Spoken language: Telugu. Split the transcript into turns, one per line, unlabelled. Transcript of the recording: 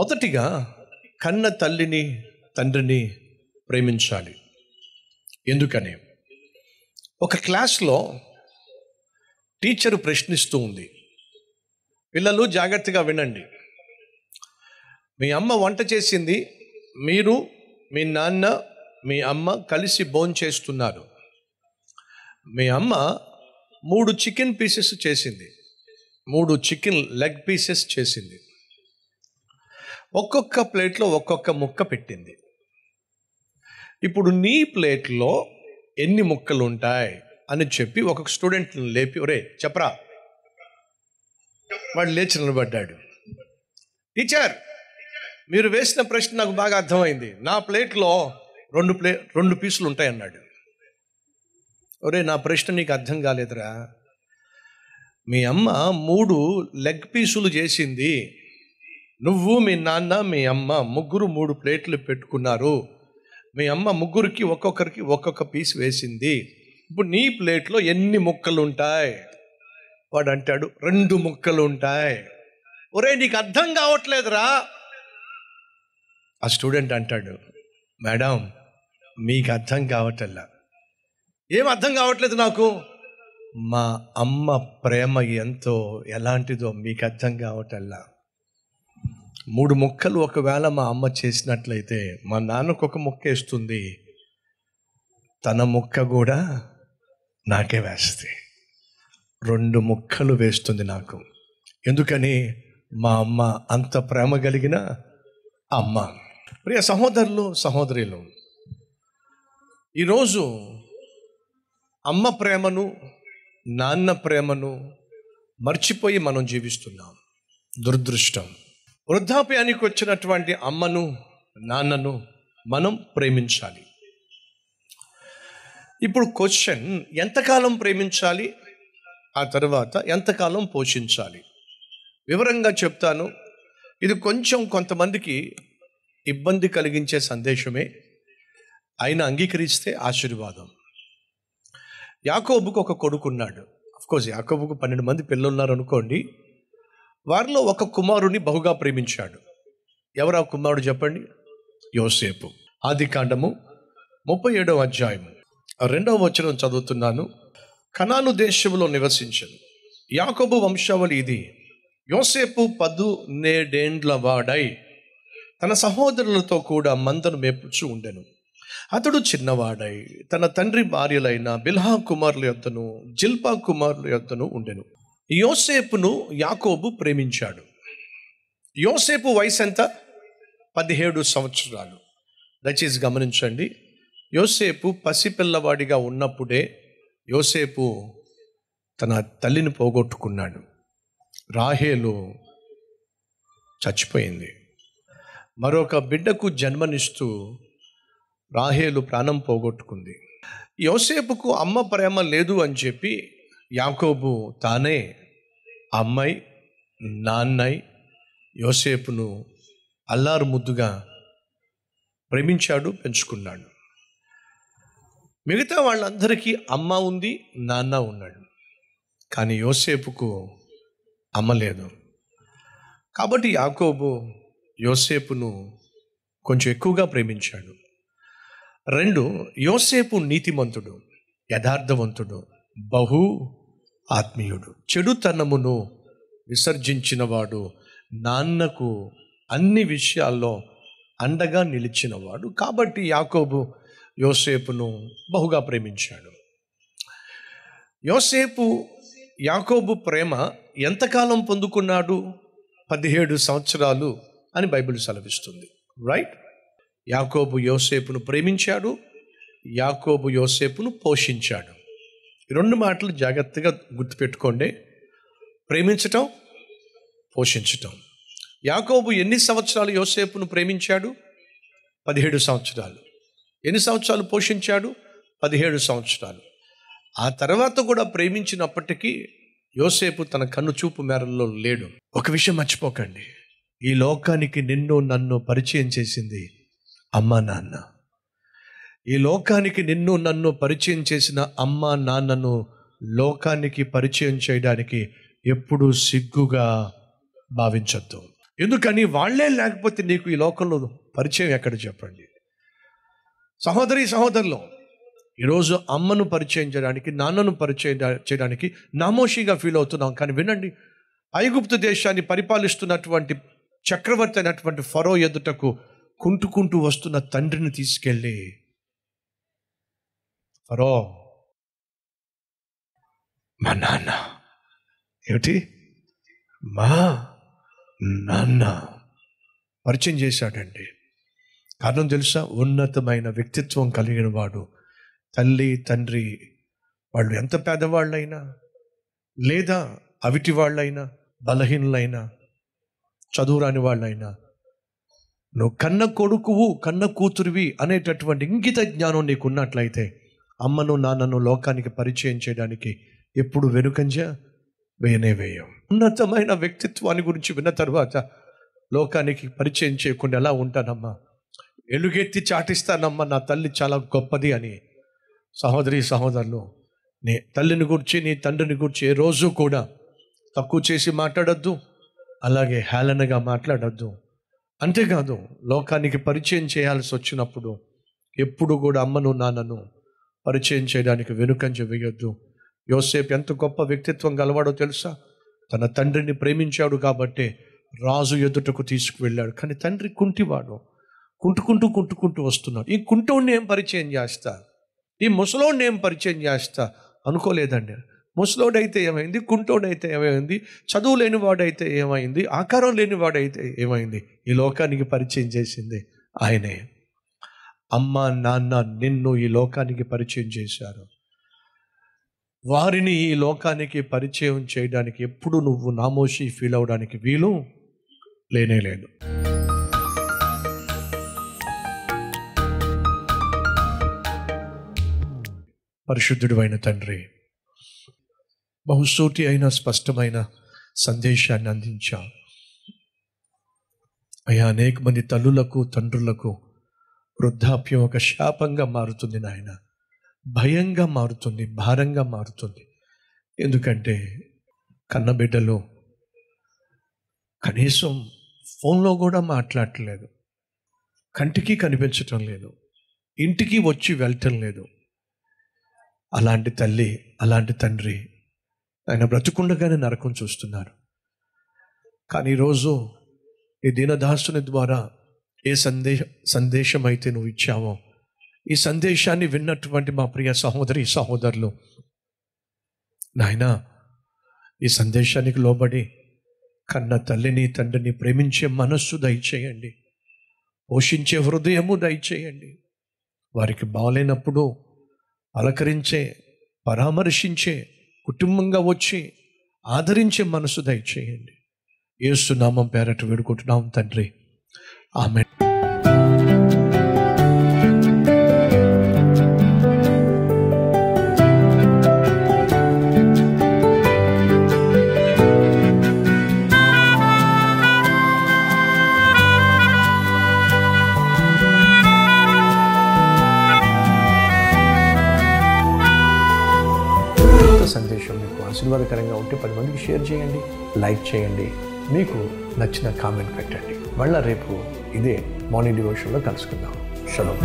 మొదటిగా కన్న తల్లిని తండ్రిని ప్రేమించాలి. ఎందుకని? ఒక క్లాస్లో టీచరు ప్రశ్నిస్తూ ఉంది. పిల్లలు జాగ్రత్తగా వినండి. మీ అమ్మ వంట చేసింది మీరు మీ నాన్న మీ అమ్మ కలిసి బోన్ చేస్తున్నారు. మీ అమ్మ మూడు చికెన్ పీసెస్ చేసింది. మూడు చికెన్ లెగ్ పీసెస్ చేసింది. ఒక్కొక్క ప్లేట్లో ఒక్కొక్క ముక్క పెట్టింది. ఇప్పుడు నీ ప్లేట్లో ఎన్ని ముక్కలు ఉంటాయి అని చెప్పి ఒక స్టూడెంట్ని లేపి ఒరే చెప్పరా. వాడు లేచి నిలబడ్డాడు. టీచర్ మీరు వేసిన ప్రశ్న నాకు బాగా అర్థమైంది. నా ప్లేట్లో రెండు ప్లే రెండు పీసులు ఉంటాయి అన్నాడు ఒరే నా ప్రశ్న నీకు అర్థం కాలేదురా. మీ అమ్మ మూడు లెగ్ పీసులు చేసింది. నువ్వు మీ నాన్న మీ అమ్మ ముగ్గురు మూడు ప్లేట్లు పెట్టుకున్నారు. మీ అమ్మ ముగ్గురికి ఒక్కొక్కరికి ఒక్కొక్క పీస్ వేసింది. ఇప్పుడు నీ ప్లేట్లో ఎన్ని ముక్కలు ఉంటాయి వాడు అంటాడు రెండు ముక్కలు ఉంటాయి ఒరే నీకు అర్థం కావట్లేదురా. ఆ స్టూడెంట్ అంటాడు మేడం మీకు అర్థం కావట్లా. ఏం అర్థం కావట్లేదు నాకు? మా అమ్మ ప్రేమ ఎంతో ఎలాంటిదో మీకు అర్థం కావటల్లా మూడు ముక్కలు ఒకవేళ మా అమ్మ చేసినట్లయితే మా నాన్నకు ఒక ముక్క వేస్తుంది. తన ముక్క కూడా నాకే వేస్తుంది. రెండు ముక్కలు వేస్తుంది నాకు. ఎందుకని? మా అమ్మ అంత ప్రేమ కలిగిన అమ్మ. ప్రియ సహోదరులు సహోదరులు ఈరోజు అమ్మ ప్రేమను నాన్న ప్రేమను మర్చిపోయి మనం జీవిస్తున్నాం. దురదృష్టం. వృద్ధాప్యానికి వచ్చినటువంటి అమ్మను నాన్నను మనం ప్రేమించాలి. ఇప్పుడు క్వశ్చన్ ఎంతకాలం ప్రేమించాలి? ఆ తర్వాత ఎంతకాలం పోషించాలి? వివరంగా చెప్తాను. ఇది కొంచెం కొంతమందికి ఇబ్బంది కలిగించే సందేశమే. ఆయన అంగీకరిస్తే ఆశీర్వాదం. యాకోబుకు ఒక కొడుకున్నాడు. అఫ్కోర్స్ యాకోబుకు పన్నెండు మంది పిల్లలున్నారు అనుకోండి వారిలో ఒక కుమారుని బహుగా ప్రేమించాడు. ఎవరు ఆ కుమారుడు చెప్పండి? యోసేపు. ఆది కాండము ముప్పై ఏడవ అధ్యాయము. రెండవ వచనం చదువుతున్నాను. కనాను దేశంలో నివసించను. యాకోబు వంశావళి ఇది. యోసేపు పదు నేడేండ్ల వాడై తన సహోదరులతో కూడా మందను మేపుచు ఉండెను. అతడు చిన్నవాడై తన తండ్రి భార్యలైన బిల్హా కుమారుల యొద్దను జిల్పా కుమారుల యొద్దను ఉండెను. యోసేపును యాకోబు ప్రేమించాడు. యోసేపు వయసు ఎంత? పదిహేడు సంవత్సరాలు. దయచేసి గమనించండి. యోసేపు పసిపిల్లవాడిగా ఉన్నప్పుడే యోసేపు తన తల్లిని పోగొట్టుకున్నాడు. రాహేలు చచ్చిపోయింది. మరొక బిడ్డకు జన్మనిస్తూ రాహేలు ప్రాణం పోగొట్టుకుంది. యోసేపుకు అమ్మ ప్రేమ లేదు అని చెప్పి యాకోబు తానే అమ్మాయి నాన్నై యోసేపును అల్లారు ముద్దుగా ప్రేమించాడు పెంచుకున్నాడు. మిగతా వాళ్ళందరికీ అమ్మ ఉంది నాన్న ఉన్నాడు. కానీ యోసేపుకు అమ్మ లేదు. కాబట్టి యాకోబు యోసేపును కొంచెం ఎక్కువగా ప్రేమించాడు. రెండు యోసేపు నీతిమంతుడు యథార్థవంతుడు బహు ఆత్మీయుడు. చెడుతనమును విసర్జించినవాడు నాన్నకు అన్ని విషయాల్లో అండగా నిలిచినవాడు. కాబట్టి యాకోబు యోసేపును బహుగా ప్రేమించాడు. యోసేపు యాకోబు ప్రేమ ఎంతకాలం పొందుకున్నాడు? పదిహేడు సంవత్సరాలు అని బైబిల్ సెలవిస్తుంది. రైట్? యాకోబు యోసేపును ప్రేమించాడు యాకోబు యోసేపును పోషించాడు. రెండు మాటలు జాగ్రత్తగా గుర్తుపెట్టుకోండి. ప్రేమించటం పోషించటం. యాకోబు ఎన్ని సంవత్సరాలు యోసేపును ప్రేమించాడు? పదిహేడు సంవత్సరాలు. ఎన్ని సంవత్సరాలు పోషించాడు? పదిహేడు సంవత్సరాలు. ఆ తర్వాత కూడా ప్రేమించినప్పటికీ యోసేపు తన కన్ను చూపు మేరల్లో లేడు. ఒక విషయం మర్చిపోకండి. ఈ లోకానికి నిన్ను నన్ను పరిచయం చేసింది అమ్మా నాన్న. ఈ లోకానికి నిన్ను నన్ను పరిచయం చేసిన అమ్మ నాన్నను లోకానికి పరిచయం చేయడానికి ఎప్పుడూ సిగ్గుగా భావించద్దు. ఎందుకని? వాళ్ళే లేకపోతే నీకు ఈ లోకంలో పరిచయం ఎక్కడ చెప్పండి? సహోదరి సహోదరులు ఈరోజు అమ్మను పరిచయం చేయడానికి నాన్నను పరిచయం చేయడానికి నామోషిగా ఫీల్ అవుతున్నాం. కానీ వినండి ఐగుప్తు దేశాన్ని పరిపాలిస్తున్నటువంటి చక్రవర్తి అయినటువంటి ఫరో ఎదుటకు కుంటుకుంటూ వస్తున్న తండ్రిని తీసుకెళ్ళి ఫరో. మా నాన్న. ఏమిటి? మా నాన్న. పరిచయం చేశాడండి. కారణం తెలుసా? ఉన్నతమైన వ్యక్తిత్వం కలిగిన వాడు. తల్లి తండ్రి వాళ్ళు ఎంత పేదవాళ్ళైనా లేదా అవిటి వాళ్ళైనా బలహీనులైనా చదువురాని వాళ్ళైనా నువ్వు కన్న కొడుకువు కన్న కూతురువి అనేటటువంటి ఇంగిత జ్ఞానం నీకు ఉన్నట్లయితే అమ్మను నాన్నను లోకానికి పరిచయం చేయడానికి ఎప్పుడు వెనుకంజ వేయనే వేయం. ఉన్నతమైన వ్యక్తిత్వాన్ని గురించి విన్న తర్వాత లోకానికి పరిచయం చేయకుండా ఎలా ఉంటానమ్మా? ఎలుగెత్తి చాటిస్తానమ్మా నా తల్లి చాలా గొప్పది అని. సహోదరి సహోదరులు నీ తల్లిని గురించి నీ తండ్రిని గురించి ఏ రోజు కూడా తక్కువ చేసి మాట్లాడద్దు అలాగే హేళనగా మాట్లాడద్దు. అంతేకాదు లోకానికి పరిచయం చేయాల్సి వచ్చినప్పుడు ఎప్పుడు కూడా అమ్మను నాన్నను పరిచయం చేయడానికి వెనుకంజ వేయొద్దు. యోసేపు ఎంత గొప్ప వ్యక్తిత్వం గలవాడో తెలుసా? తన తండ్రిని ప్రేమించాడు కాబట్టే రాజు ఎదుటకు తీసుకువెళ్ళాడు. కానీ తండ్రి కుంటివాడు. కుంటుకుంటూ కుంటుకుంటూ వస్తున్నాడు. ఈ కుంటోడిని ఏం పరిచయం చేస్తా? ఈ ముసలోడిని ఏం పరిచయం చేస్తా? అనుకోలేదండి. ముసలోడైతే ఏమైంది? కుంటోడైతే ఏమైంది? చదువు లేనివాడైతే ఏమైంది? ఆకారం లేనివాడైతే ఏమైంది? ఈ లోకానికి పరిచయం చేసింది ఆయనే. అమ్మ నాన్న నిన్ను ఈ లోకానికి పరిచయం చేశారు. వారిని ఈ లోకానికి పరిచయం చేయడానికి ఎప్పుడు నువ్వు నామోషి ఫీల్ అవడానికి వీలు లేనే లేదు. పరిశుద్ధుడు అయిన తండ్రి బహుసూటి అయిన స్పష్టమైన సందేశాన్ని అందించా అయ్యా అనేక మంది తల్లులకు తండ్రులకు వృద్ధాప్యం ఒక శాపంగా మారుతుంది నాయన. భయంగా మారుతుంది భారంగా మారుతుంది. ఎందుకంటే కన్నబిడ్డలు కనీసం ఫోన్లో కూడా మాట్లాడట్లేదు. కంటికి కనిపించటం లేదు. ఇంటికి వచ్చి వెళ్ళటం లేదు. అలాంటి తల్లి అలాంటి తండ్రి ఆయన బ్రతుకుండగానే నరకం చూస్తున్నారు. కానీ ఈరోజు ఈ దీనదాసుని ద్వారా ఏ సందేశ సందేశం అయితే నువ్వు ఇచ్చావో ఈ సందేశాన్ని విన్నటువంటి మా ప్రియ సహోదరి సహోదరులు నాయన ఈ సందేశానికి లోబడి కన్న తల్లిని తండ్రిని ప్రేమించే మనస్సు దయచేయండి. పోషించే హృదయము దయచేయండి. వారికి బాగాలేనప్పుడు అలకరించే పరామర్శించే కుటుంబంగా వచ్చి ఆదరించే మనసు దయచేయండి. ఏసునామం పేరట వేడుకుంటున్నాం తండ్రి. ఆమె సందేశం మీకు ఆశీర్వాదకరంగా ఉంటే పది మందికి షేర్ చేయండి లైక్ చేయండి మీకు నచ్చిన కామెంట్ పెట్టండి. మళ్ళీ రేపు ఇదే మార్నింగ్ డివోషన్లో కలుసుకుందాం. షలో